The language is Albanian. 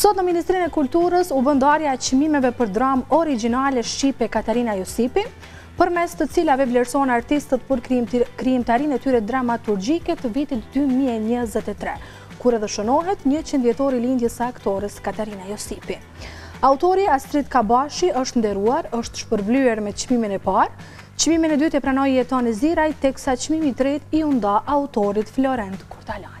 Sot në Ministrinë e Kulturës u bë ndarja e çmimeve për dramë origjinale shqipe Katarina Josipi, përmes të cilave vlerësohen artistët për krijimtarinë e tyre dramaturgjike të vitit dy mijë e njëzet e tre, kur edhe shënohet njëqindvjetori i lindjes së aktores Katarina Josipi. Autori Astrit Kabashi është nderuar, është shpërblyer me çmimin e parë, çmimin e dytë e pranoi Jeton Neziraj, teksa çmimi i tretë iu nda autorit Florent Kurtalani.